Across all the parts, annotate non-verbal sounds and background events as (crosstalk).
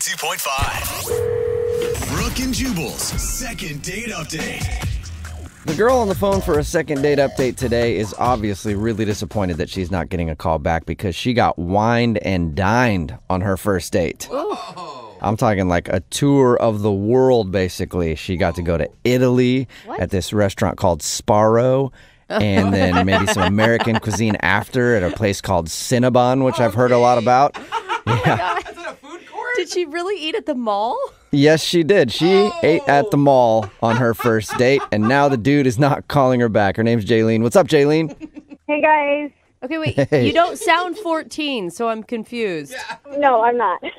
92.5. Brooke and Jubal's second date update. The girl on the phone for a second date update today is obviously really disappointed that she's not getting a call back because she got wined and dined on her first date. I'm talking like a tour of the world, basically. She got to go to Italy at this restaurant called Sbarro. And then (laughs) maybe some American cuisine after at a place called Cinnabon, which I've heard a lot about. Yeah. Did she really eat at the mall? Yes, she did. She ate at the oh. mall on her first date, and now the dude is not calling her back. Her name's Jaylene. What's up, Jaylene? Hey guys. Okay, wait. Hey. You don't sound 14, so I'm confused. No, I'm not. (laughs)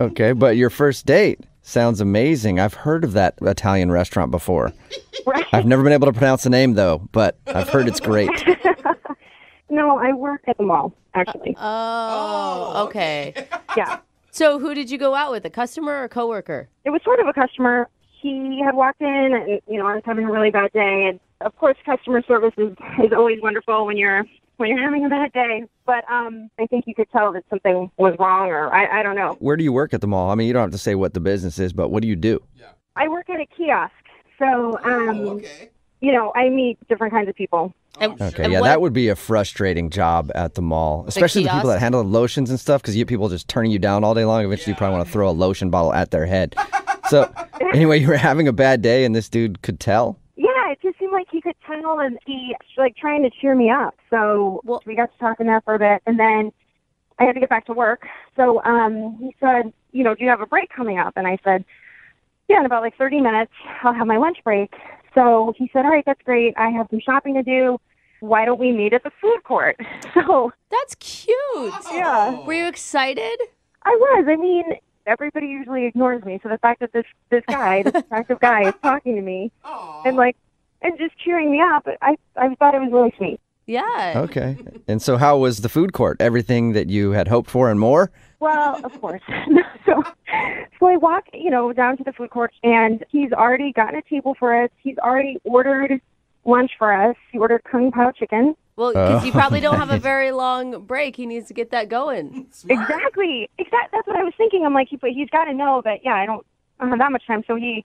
Okay, but your first date sounds amazing. I've heard of that Italian restaurant before. right. I've never been able to pronounce the name though, but I've heard it's great. (laughs) No, I work at the mall, actually. Oh, okay. yeah. So who did you go out with? A customer or a coworker? It was sort of a customer. He had walked in and, you know, I was having a really bad day. And of course, customer service is, is always wonderful when you're when you're having a bad day. But um, I think you could tell that something was wrong or I, I don't know. Where do you work at the mall? I mean, you don't have to say what the business is, but what do you do? Yeah. I work at a kiosk. So, um, you know, I meet different kinds of people. And, Okay, and yeah, what- that would be a frustrating job at the mall, especially the, people that handle the lotions and stuff, because you get people just turning you down all day long. Eventually, you probably want to throw a lotion bottle at their head. So, (laughs) anyway, you were having a bad day, and this dude could tell. Yeah, it just seemed like he could tell and he like trying to cheer me up. So Well- we got to talking there for a bit and then I had to get back to work. So um he said, you know, do you have a break coming up? And I said, Yeah, in about like thirty minutes I'll have my lunch break. So he said, All right, that's great. I have some shopping to do. Why don't we meet at the food court? (laughs) So That's cute. yeah. Were you excited? I was. I mean, everybody usually ignores me. So the fact that this this guy, this (laughs) attractive guy, is talking to me and like and just cheering me up, I I thought it was really sweet. Yeah. Okay. And so, how was the food court? Everything that you had hoped for and more? Well, of course. (laughs) so, so I walk, you know, down to the food court, and he's already gotten a table for us. He's already ordered lunch for us. He ordered kung pao chicken. Well, uh. because you Oh, probably don't have a (laughs) very long break. He needs to get that going. Exactly. Exactly. That's what I was thinking. I'm like, he, but he's got to know that. Yeah, I don't, I don't have that much time. So he,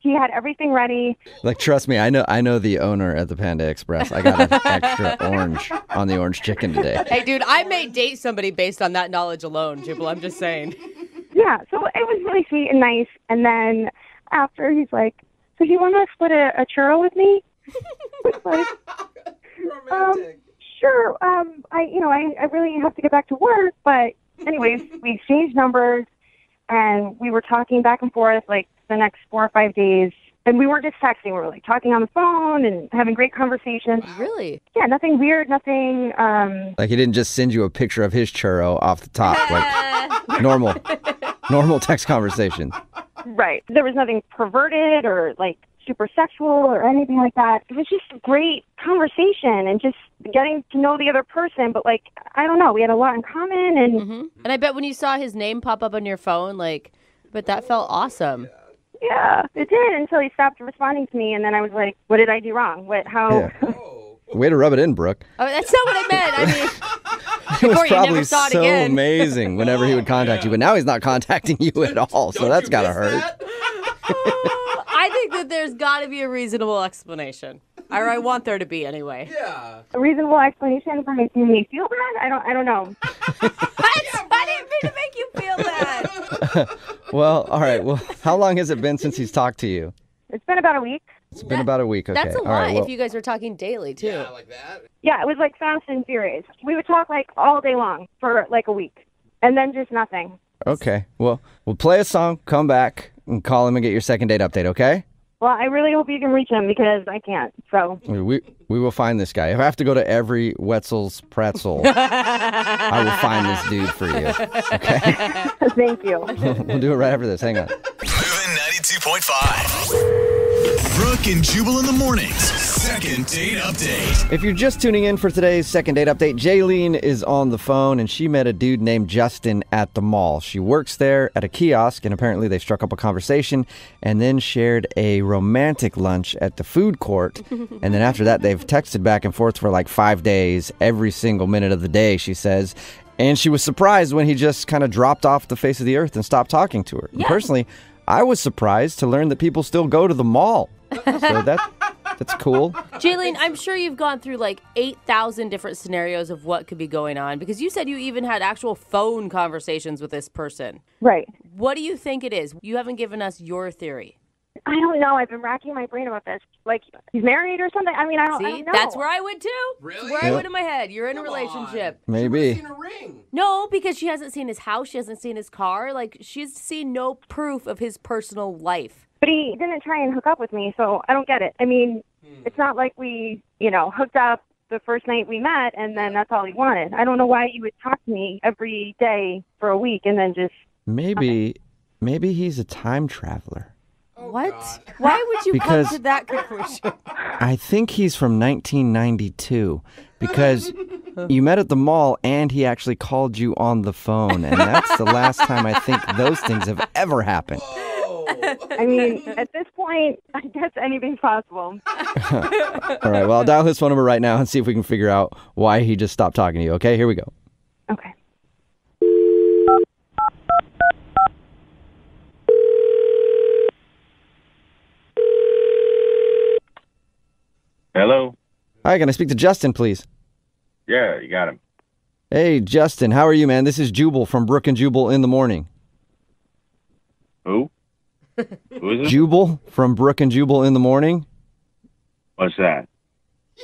he had everything ready. Like, trust me, I know. I know the owner at the Panda Express. I got an (laughs) extra orange on the orange chicken today. Hey, dude, I may date somebody based on that knowledge alone, Jubal. I'm just saying. Yeah. So it was really sweet and nice. And then after, he's like, "So do you want to split a, a churro with me?" (laughs) It's like, um, sure. Um, I, you know, I, I really have to get back to work, but anyways, we exchanged numbers, and we were talking back and forth like the next four or five days. And we weren't just texting; we were like talking on the phone and having great conversations. Really? Yeah, nothing weird, nothing. Um, Like, he didn't just send you a picture of his churro off the top, (laughs) like normal, normal text conversation. Right. There was nothing perverted or like super sexual or anything like that. It was just a great conversation and just getting to know the other person. But like, I don't know, we had a lot in common and hmm And I bet when you saw his name pop up on your phone, like, but that felt awesome. yeah, it did until he stopped responding to me. And then I was like, what did I do wrong? What, how? Yeah. (laughs) Way to rub it in, Brooke. Oh, that's not what I meant. I mean, (laughs) It was Before you never probably saw it so again. amazing whenever he would contact you, but now he's not contacting you at all. So that's gotta hurt. I (laughs) think that there's got to be a reasonable explanation. Or I want there to be anyway. Yeah. A reasonable explanation for making me feel bad? I don't, I don't know. (laughs) What? I didn't mean to make you feel bad. (laughs) Well, all right. Well, how long has it been since he's talked to you? It's been about a week. It's been about a week. Okay. That's a all lot right. Well, if you guys were talking daily, too. Yeah, like that. Yeah, it was like fast and furious. We would talk like all day long for like a week and then just nothing. okay. Well, we'll play a song, come back, and call him and get your second date update. Okay? Well, I really hope you can reach him because I can't. So We we will find this guy. If I have to go to every Wetzel's pretzel, I will find this dude for you. Okay? (laughs) thank you. (laughs) we'll do it right after this. Hang on. Movin' 92.5. Brooke and Jubal in the mornings. Second date update. If you're just tuning in for today's second date update, Jaylene is on the phone and she met a dude named Justin at the mall. She works there at a kiosk and apparently they struck up a conversation and then shared a romantic lunch at the food court. (laughs) and then after that, they've texted back and forth for like five days, every single minute of the day, she says. And she was surprised when he just kind of dropped off the face of the earth and stopped talking to her. Yeah. Personally, I was surprised to learn that people still go to the mall. So that that's cool. Jaylene, I'm sure you've gone through like 8,000 different scenarios of what could be going on because you said you even had actual phone conversations with this person. Right. What do you think it is? You haven't given us your theory. I don't know. I've been racking my brain about this. Like he's married or something. I mean, I don't, I See, don't know. that's where I went too. Really? Where I Yep. went in my head. You're in a Come on. relationship. Maybe. Seen a ring. No, because she hasn't seen his house. She hasn't seen his car. Like she's seen no proof of his personal life. But he didn't try and hook up with me, so I don't get it. I mean, hmm. it's not like we, you know, hooked up the first night we met and then that's all he wanted. I don't know why you would talk to me every day for a week and then just Maybe maybe he's a time traveler. Oh, what? God. (laughs) Why would you Because- come to that conclusion? (laughs) I think he's from 1992 because (laughs) you met at the mall and he actually called you on the phone. And that's the last time I think those things have ever happened. I mean, at this point, I guess anything's possible. (laughs) All right, well, I'll dial his phone number right now and see if we can figure out why he just stopped talking to you. Okay, here we go. Okay. Hello. Hi, can I speak to Justin, please? Yeah, you got him. Hey, Justin, how are you, man? This is Jubal from Brooke and Jubal in the Morning. Who? Who is? Jubal from Brooke and Jubal in the Morning. What's that?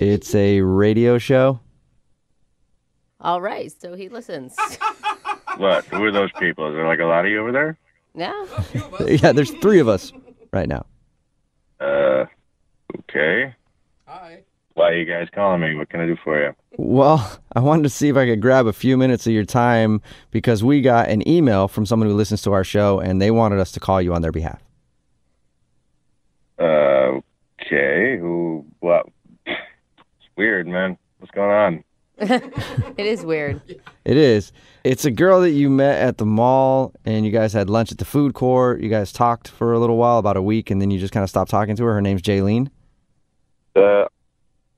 It's a radio show. All right, so he listens. (laughs) What? Who are those people? Is there like a lot of you over there? Yeah. (laughs) Yeah, there's three of us right now. Uh, okay. Hi. Why are you guys calling me? What can I do for you? Well, I wanted to see if I could grab a few minutes of your time because we got an email from someone who listens to our show and they wanted us to call you on their behalf. Uh, okay. Who? What? It's weird, man. What's going on? (laughs) It is weird. It is. It's a girl that you met at the mall and you guys had lunch at the food court. You guys talked for a little while, about a week, and then you just kind of stopped talking to her. Her name's Jaylene. Uh,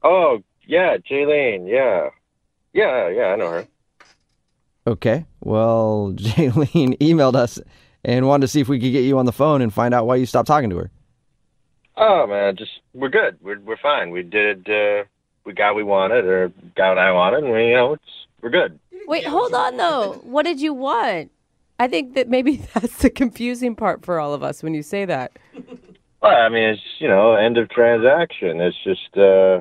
oh, yeah, Jaylene. Yeah. Yeah, yeah, I know her. Okay. Well, (laughs) Jaylene emailed us and wanted to see if we could get you on the phone and find out why you stopped talking to her. Oh, man, just, we're good. We're, we're fine. We did, uh, we got what we wanted, or got what I wanted, and we, you know, it's, we're good. Wait, hold on though. What did you want? I think that maybe (laughs) that's the confusing part for all of us when you say that. Well, I mean, it's, you know, end of transaction. It's just, uh,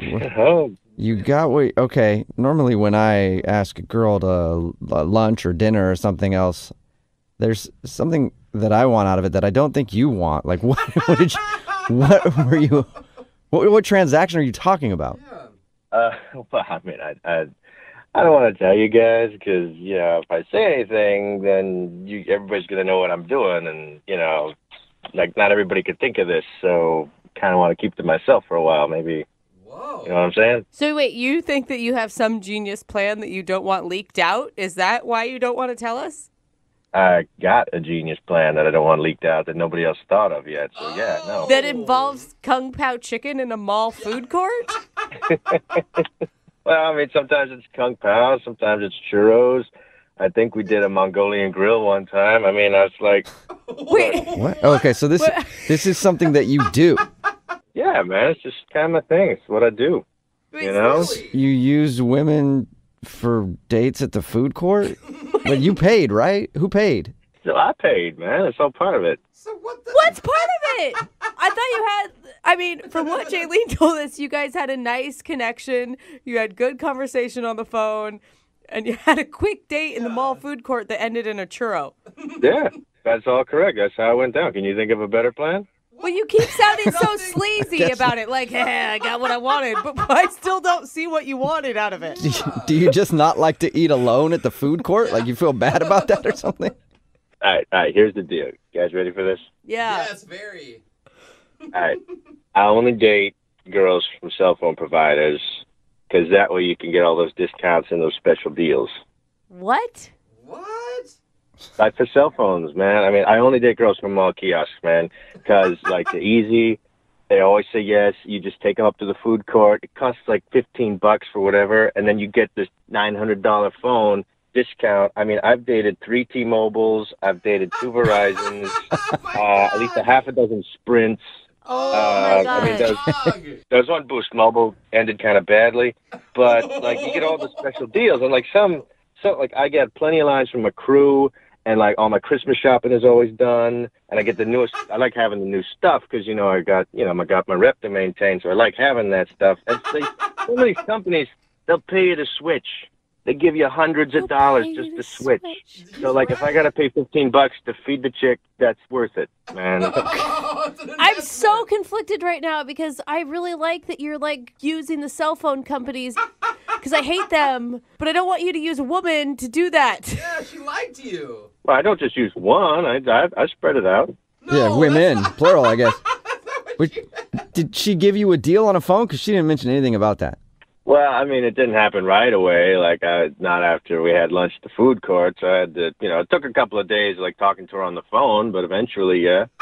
you know, You got what? Okay. Normally, when I ask a girl to uh, lunch or dinner or something else, there's something that I want out of it that I don't think you want. Like, (laughs) what? What did you? What (laughs) were you? What, what transaction are you talking about? Uh, (laughs) well, I mean, I, I, I don't want to tell you guys because you know, if I say anything, then you, everybody's gonna know what I'm doing, and you know, like not everybody could think of this, so kind of want to keep to myself for a while, maybe. Whoa. You know what I'm saying? So wait, you think that you have some genius plan that you don't want leaked out? Is that why you don't want to tell us? I got a genius plan that I don't want leaked out that nobody else thought of yet. So yeah, no. (gasps) That involves kung pao chicken in a mall food court? (laughs) Well, I mean, sometimes it's kung pao, sometimes it's churros. I think we did a Mongolian grill one time. I mean, I was like, (laughs) Wait, What? Oh, okay, so this this is something that you do. (laughs) yeah, man, it's just kind of my thing. It's what I do. You know? You use women for dates at the food court, but you paid, right? Who paid? So I paid, man. It's all part of it. So what the? what's part of it? I thought you had. I mean, from what Jaylene (laughs) told us, you guys had a nice connection. You had good conversation on the phone, and you had a quick date in the mall food court that ended in a churro. Yeah, that's all correct. That's how it went down. Can you think of a better plan? Well, you keep sounding so sleazy about it, like, "Hey, I got what I wanted," but (laughs) I still don't see what you wanted out of it. Do you, do you just not like to eat alone at the food court? Like you feel bad about that or something? All right, all right. Here's the deal. You guys ready for this? Yeah. Yes, very. All right. I only date girls from cell phone providers because that way you can get all those discounts and those special deals. What? What? Like for cell phones, man. I mean, I only date girls from mall kiosks, man, because like the easy, they always say yes. You just take them up to the food court. It costs like fifteen bucks for whatever, and then you get this nine hundred dollar phone discount. I mean, I've dated three T-Mobiles. I've dated two Verizons. (laughs) uh, at least a half a dozen Sprints. Oh Uh, my I mean, those-. There was one Boost Mobile ended kind of badly, but like you get all the special deals and like some, so like I get plenty of lines from a crew and like all my Christmas shopping is always done and I get the newest. I like having the new stuff because you know I got you know I got my rep to maintain, so I like having that stuff. And they, some of these companies they'll pay you to switch. They give you hundreds of dollars just to to switch. switch. So like if I gotta pay fifteen bucks to feed the chick, that's worth it, man. (laughs) Oh, it's an I'm so conflicted right now because I really like that you're like using the cell phone companies because I hate them, but I don't want you to use a woman to do that. (laughs) Yeah, she lied to you. well, I don't just use one. I I, I spread it out. yeah, No, women, not- plural, I guess. (laughs) that's not what Which, she did she give you a deal on a phone? Because she didn't mention anything about that. Well, I mean, it didn't happen right away. Like, I, not after we had lunch at the food court. So I had to, you know, it took a couple of days, like talking to her on the phone. But eventually, yeah. (laughs)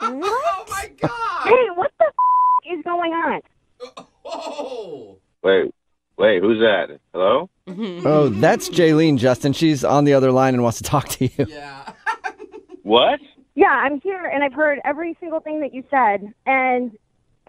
Oh my god. Hey, what the f- is going on? Oh. Wait, wait, who's that? Hello? Mm-hmm. Oh, that's Jaylene, Justin. She's on the other line and wants to talk to you. Yeah. (laughs) What? Yeah, I'm here and I've heard every single thing that you said, and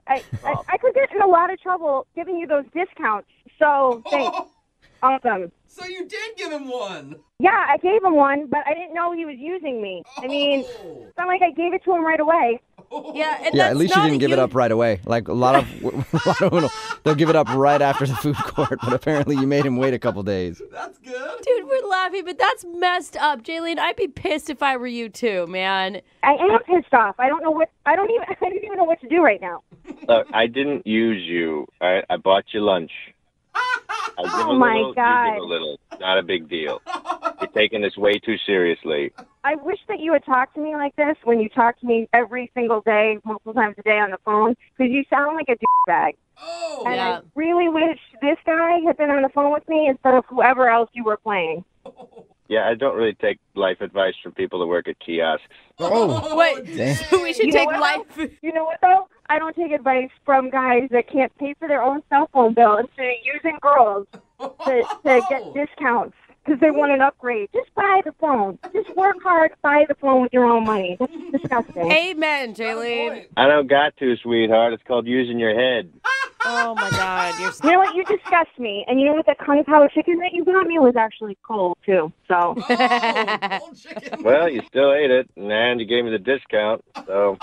I I, oh. I could get in a lot of trouble giving you those discounts. So thanks. Oh, (laughs) Awesome. so you did give him one. Yeah, I gave him one, but I didn't know he was using me. I mean, Oh. it's not like I gave it to him right away. Yeah, (laughs) and Yeah, that's at least you didn't a give it up right away. Like a lot of, (laughs) a lot of women, they'll give it up right after the food court. But apparently, you made him wait a couple days. (laughs) That's good. Dude, we're laughing, but that's messed up, Jaylene. I'd be pissed if I were you too, man. I am pissed off. I don't know what I don't even I don't even know what to do right now. Look, I didn't use you. I, I bought you lunch. I give Oh a my little, God. You give a little. Not a big deal. (laughs) You're taking this way too seriously. I wish that you would talk to me like this when you talk to me every single day, multiple times a day on the phone, because you sound like a douchebag. Oh. And Yeah. I really wish this guy had been on the phone with me instead of whoever else you were playing. (laughs) Yeah, I don't really take life advice from people that work at kiosks. Oh, Wait, (laughs) damn. so we should You take what, life. You know what though? I don't take advice from guys that can't pay for their own cell phone bill instead of using girls to, to get discounts because they want an upgrade. Just buy the phone. Just work hard, buy the phone with your own money. That's disgusting. Amen, Jaylene. I don't got to, sweetheart. It's called using your head. Oh my God, you're. You know what? You disgust me. And you know what? The kung pao chicken that you got me was actually cold too. So (laughs) Oh, cold chicken. Well, you still ate it, and you gave me the discount, so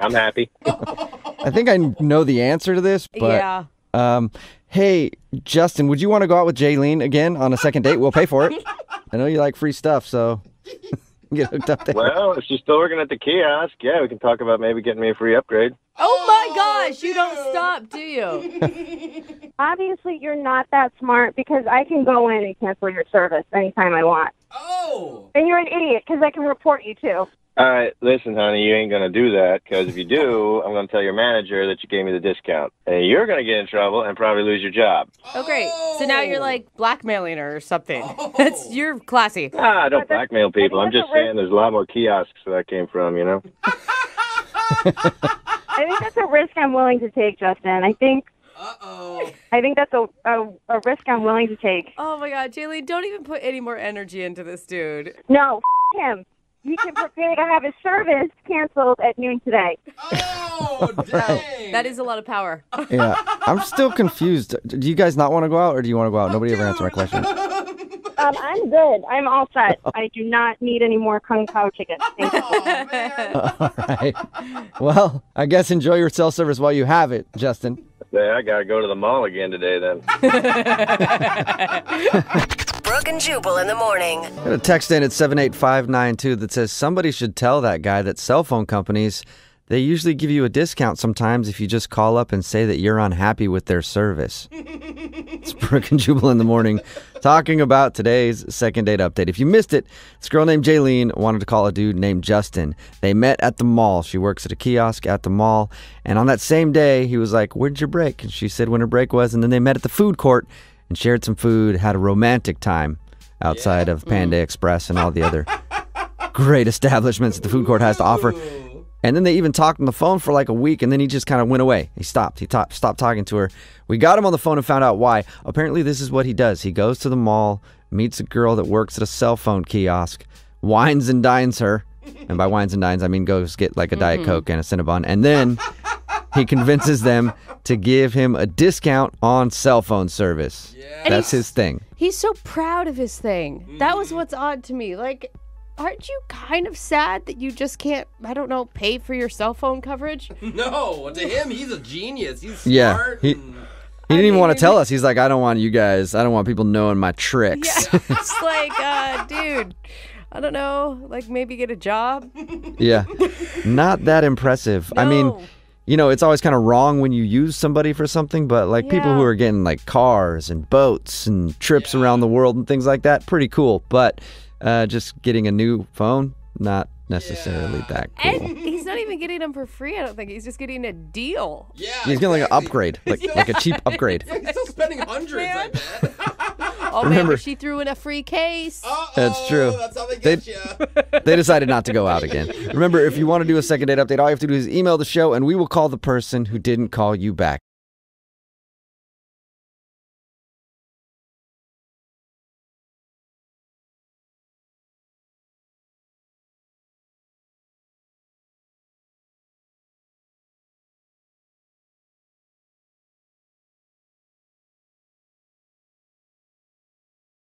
I'm happy. (laughs) I think I know the answer to this, but yeah. Um, hey, Justin, would you want to go out with Jaylene again on a second date? We'll pay for it. I know you like free stuff, so (laughs) get hooked up there. Well, if she's still working at the kiosk, yeah, we can talk about maybe getting me a free upgrade. Oh my gosh, you don't stop, do you? (laughs) obviously you're not that smart because I can go in and cancel your service anytime I want. Oh. And you're an idiot because I can report you too. All right, listen, honey, you ain't gonna do that because if you do, I'm gonna tell your manager that you gave me the discount, and you're gonna get in trouble and probably lose your job. Oh great. So now you're like blackmailing her or something. Oh. That's you're classy. Ah, I don't blackmail people. I I'm just saying there's a lot more kiosks where that came from, you know. (laughs) I think that's a risk I'm willing to take, Justin. I think Uh oh. I think that's a a, a risk I'm willing to take. Oh my God, Jaylene, don't even put any more energy into this dude. No, f- him. He can prepare to have his service canceled at noon today. Oh, (laughs) dang. That is a lot of power. (laughs) Yeah, I'm still confused. Do you guys not want to go out, or do you want to go out? Nobody ever answered my question. (laughs) Um, I'm good. I'm all set. I do not need any more kung pao chicken. Thank you. Oh, man. All right. Well, I guess enjoy your cell service while you have it, Justin. Yeah, I gotta go to the mall again today then. Brooke and Jubal in the morning. Got a text in at 78592 that says somebody should tell that guy that cell phone companies they usually give you a discount sometimes if you just call up and say that you're unhappy with their service. (laughs) it's Brooke and Jubal in the morning talking about today's second date update. If you missed it, this girl named Jaylene wanted to call a dude named Justin. They met at the mall. She works at a kiosk at the mall. And on that same day, he was like, Where'd your break? And she said when her break was. And then they met at the food court and shared some food, had a romantic time outside of Panda mm. Express and all the other (laughs) great establishments that the food court has to offer. And then they even talked on the phone for like a week, and then he just kind of went away. He stopped. He ta- stopped talking to her. We got him on the phone and found out why. Apparently, this is what he does. He goes to the mall, meets a girl that works at a cell phone kiosk, wines and dines her. And by wines and dines, I mean goes get like a Diet mm-hmm. Coke and a Cinnabon. And then he convinces them to give him a discount on cell phone service. That's his thing. He's so proud of his thing. That was what's odd to me. Like, aren't you kind of sad that you just can't, I don't know, pay for your cell phone coverage? (laughs) No, to him, he's a genius. He's smart. Yeah, he- and- He didn't even want to tell us. He's like, I don't want you guys, I don't want people knowing my tricks. Yeah, (laughs) it's (laughs) like, uh, dude, I don't know, like maybe get a job. Yeah. Not that impressive. I mean, No. You know, it's always kind of wrong when you use somebody for something, but like people who are getting like cars and boats and trips around the world and things like that, pretty cool. But uh, just getting a new phone, not necessarily that cool. And he's not even getting them for free, I don't think. He's just getting a deal. Yeah. He's getting like an upgrade, like (laughs) like a cheap upgrade. Yeah, he's still spending hundreds, I bet. (laughs) Oh, man, Remember- but she threw in a free case. Uh-oh, That's true. That's how they They- get you. (laughs) They decided not to go out again. Remember, if you want to do a second date update, all you have to do is email the show and we will call the person who didn't call you back.